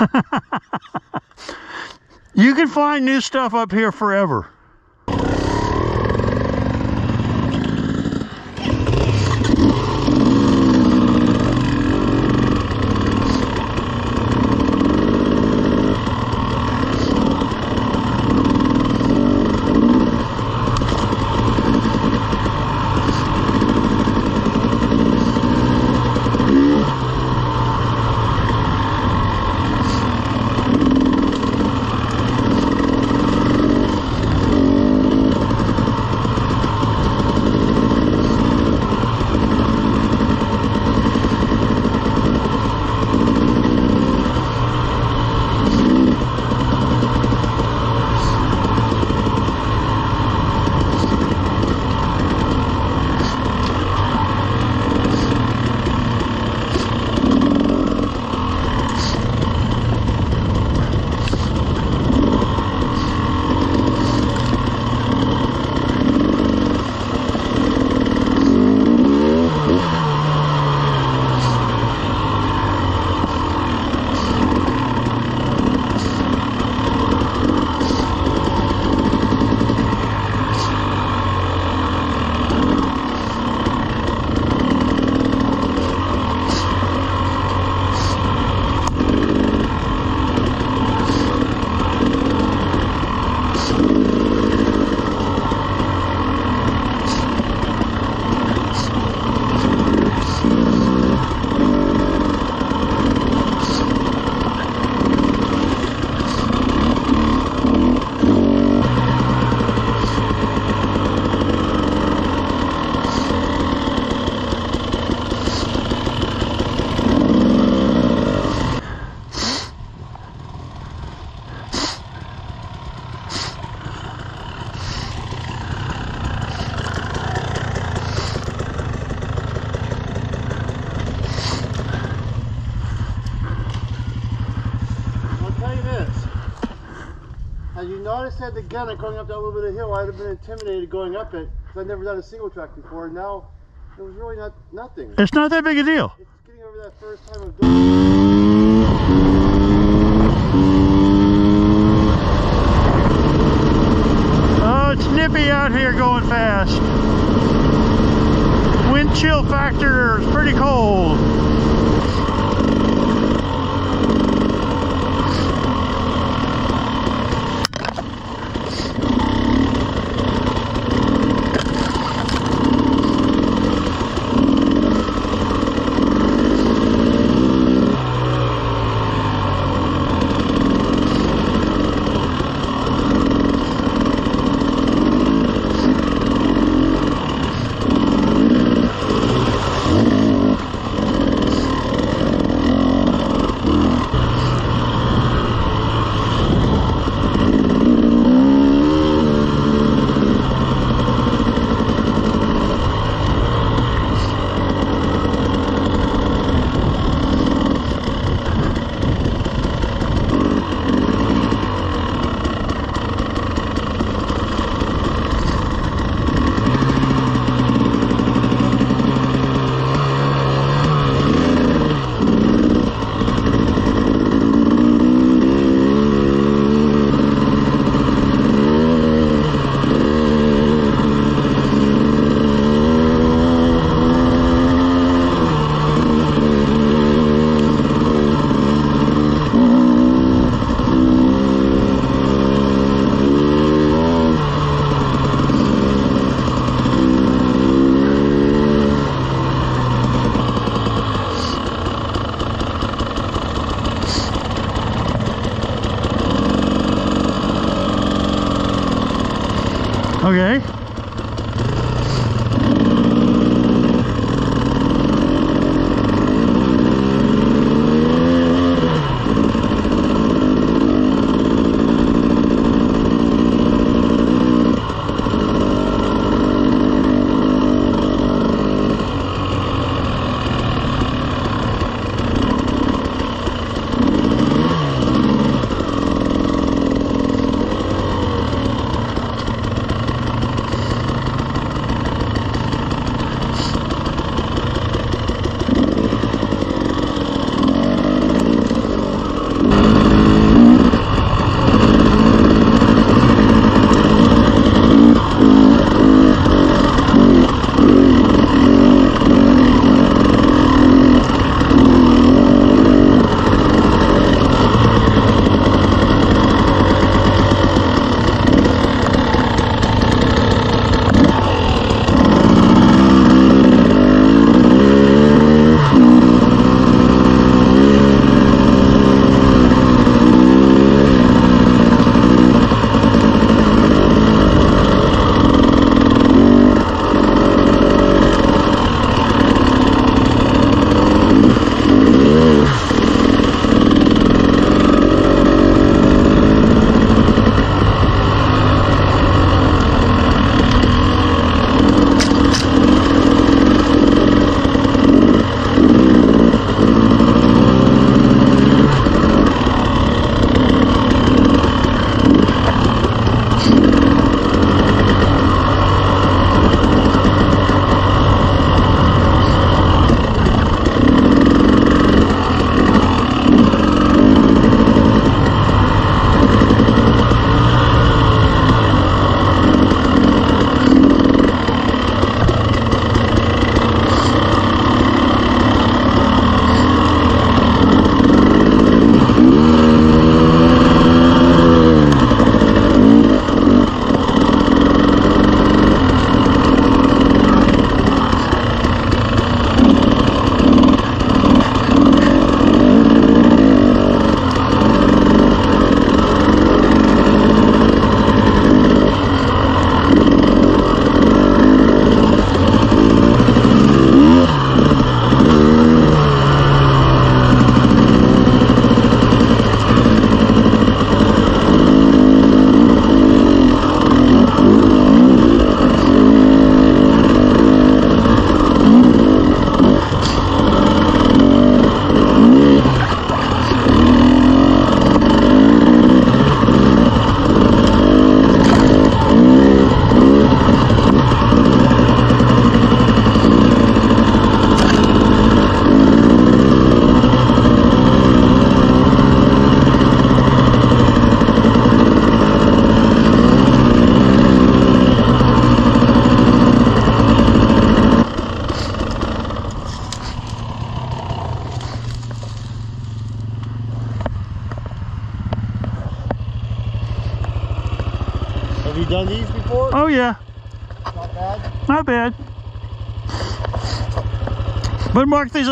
You can find new stuff up here forever. Not the gun and going up that little bit of hill, I'd have been intimidated going up it because I've never done a single track before. And now it was really not nothing. It's not that big a deal. It's getting over that first time of doing Oh, it's nippy out here going fast. Wind chill factor is pretty cold. Okay.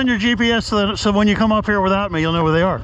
On your GPS so that so when you come up here without me, you'll know where they are.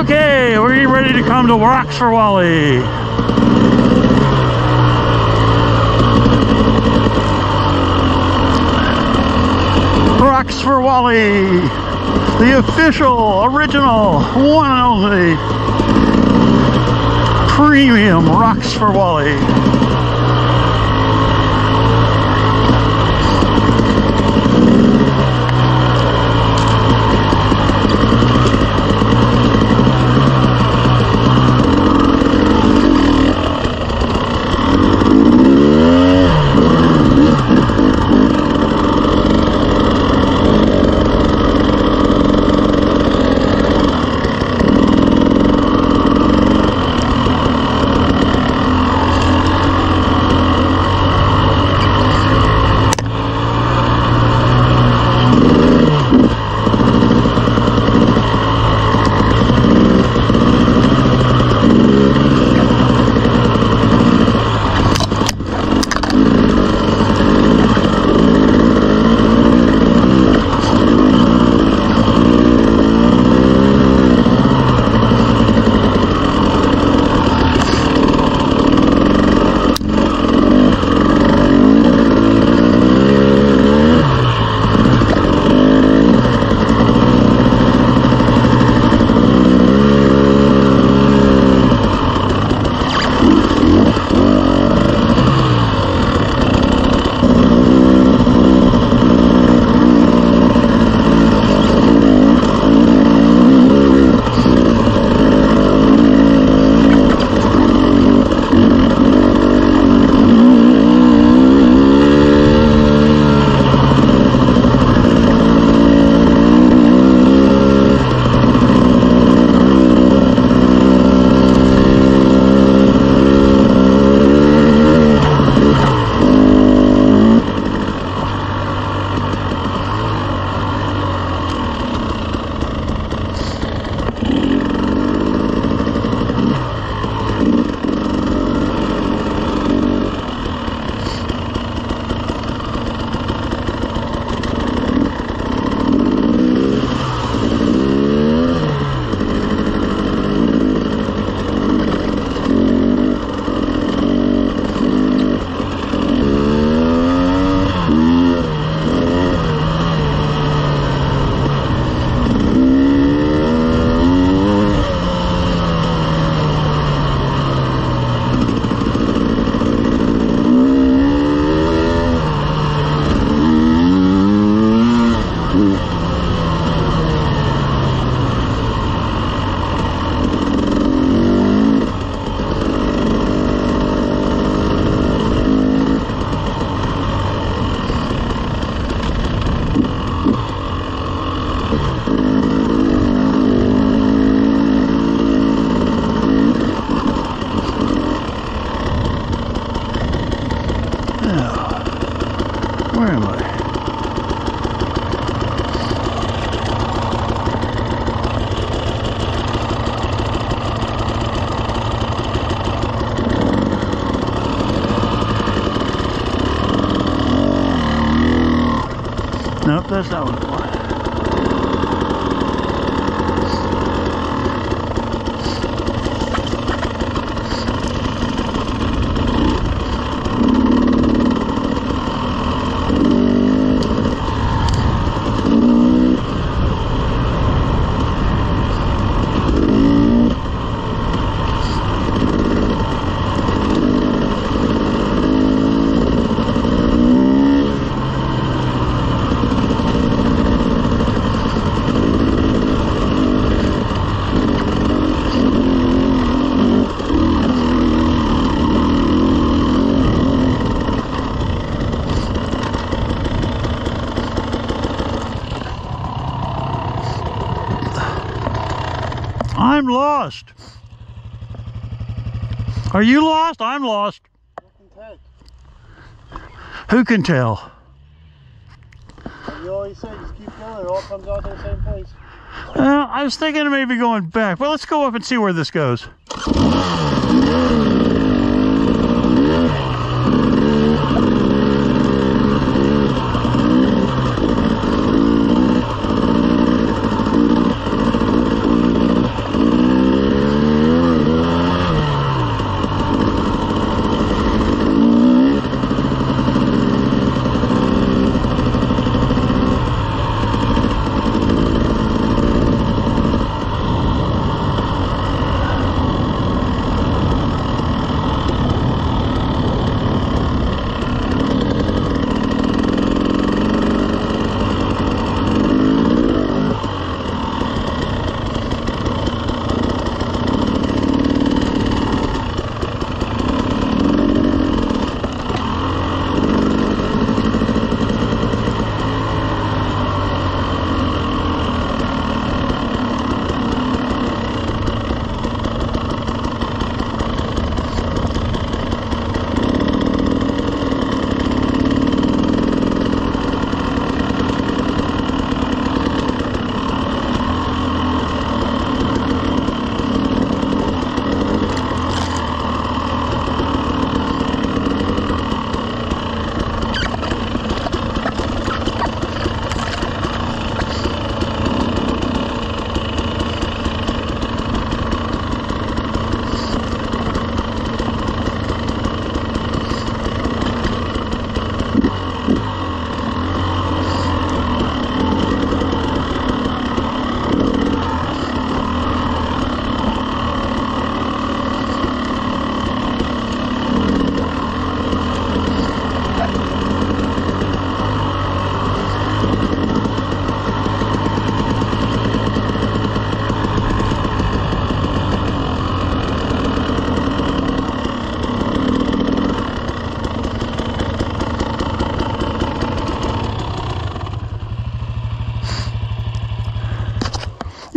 Okay, we're getting ready to Rocks for Wally. Rocks for Wally, the official, original, one and only premium Rocks for Wally. Nope, that's not was. I'm lost. Are you lost? I'm lost. Can? Who can tell? You always say just keep going, it all comes out to the same place. Uh, I was thinking of maybe going back, but let's go up and see where this goes.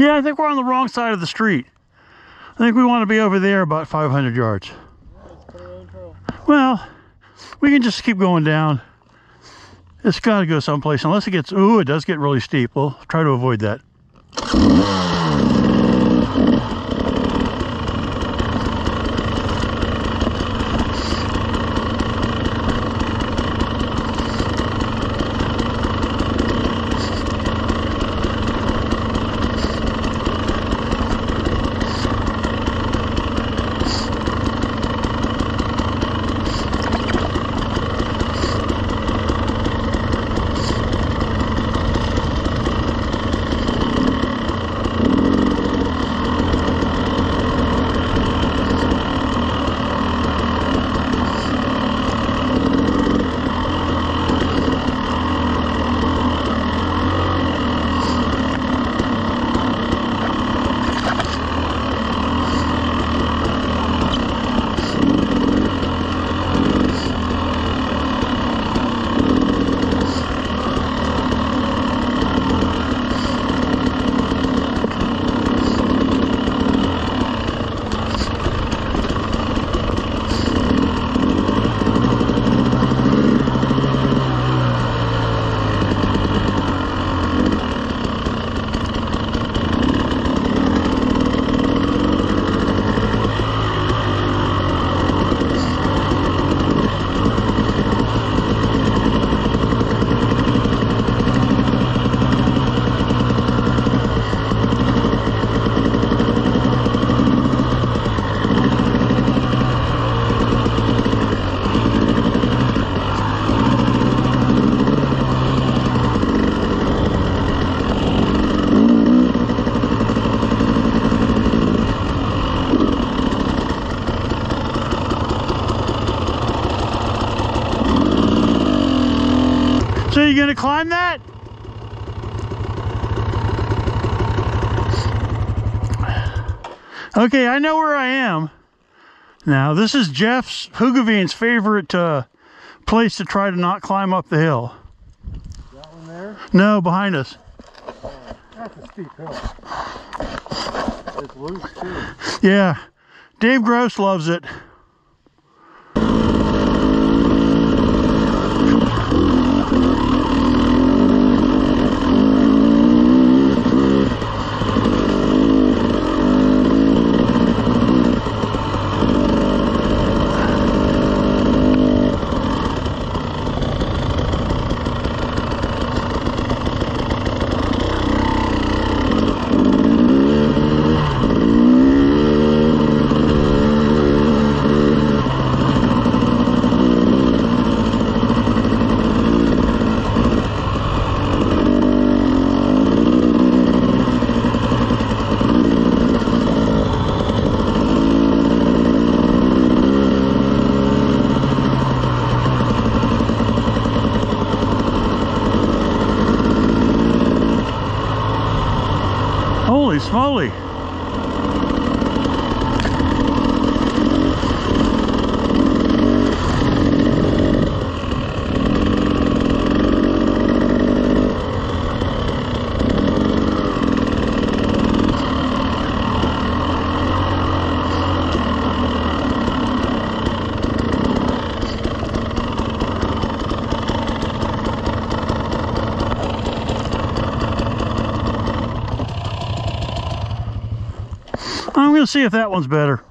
Yeah, I think we're on the wrong side of the street. I think we want to be over there about 500 yards. Well, we can just keep going down. It's got to go someplace unless it gets, ooh, it does get really steep. We'll try to avoid that. Okay, I know where I am. Now, this is Jeff's Hoogavine's favorite uh, place to try to not climb up the hill. That one there? No, behind us. That's a steep hill. It's loose too. Yeah, Dave Gross loves it. To see if that one's better.